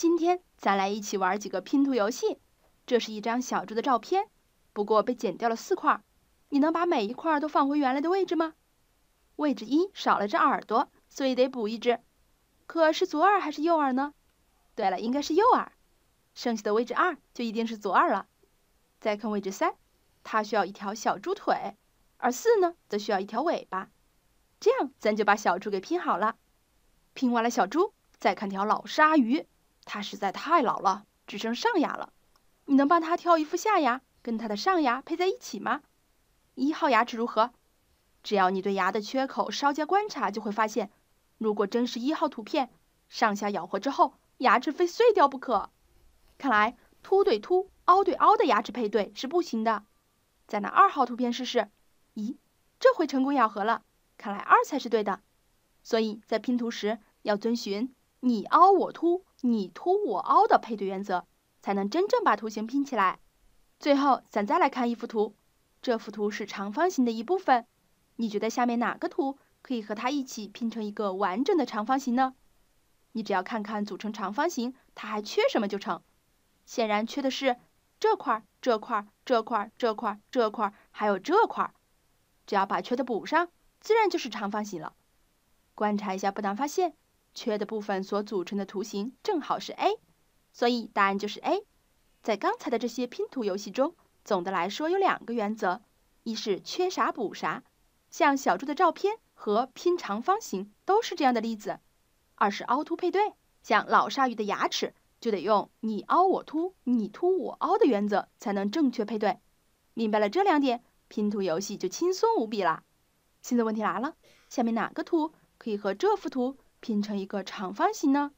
今天咱来一起玩几个拼图游戏。这是一张小猪的照片，不过被剪掉了四块。你能把每一块都放回原来的位置吗？位置一少了只耳朵，所以得补一只。可是左耳还是右耳呢？对了，应该是右耳。剩下的位置二就一定是左耳了。再看位置三，它需要一条小猪腿，而四呢，则需要一条尾巴。这样咱就把小猪给拼好了。拼完了小猪，再看条老鲨鱼，它实在太老了，只剩上牙了。你能帮它挑一副下牙，跟它的上牙配在一起吗？一号牙齿如何？只要你对牙的缺口稍加观察，就会发现，如果真是一号图片，上下咬合之后，牙齿非碎掉不可。看来凸对凸、凹对凹的牙齿配对是不行的。再拿二号图片试试。咦，这回成功咬合了，看来二才是对的。所以在拼图时要遵循你凹我凸、你凸我凹的配对原则，才能真正把图形拼起来。最后，咱再来看一幅图。这幅图是长方形的一部分，你觉得下面哪个图可以和它一起拼成一个完整的长方形呢？你只要看看组成长方形它还缺什么就成。显然缺的是这块、这块、这块、这块、这块，还有这块。只要把缺的补上，自然就是长方形了。观察一下，不难发现，缺的部分所组成的图形正好是 A，所以答案就是 A。在刚才的这些拼图游戏中。总的来说有两个原则，一是缺啥补啥，像小猪的照片和拼长方形都是这样的例子；二是凹凸配对，像老鲨鱼的牙齿就得用你凹我凸、你凸我凹的原则才能正确配对。明白了这两点，拼图游戏就轻松无比啦。现在问题来了，下面哪个图可以和这幅图拼成一个长方形呢？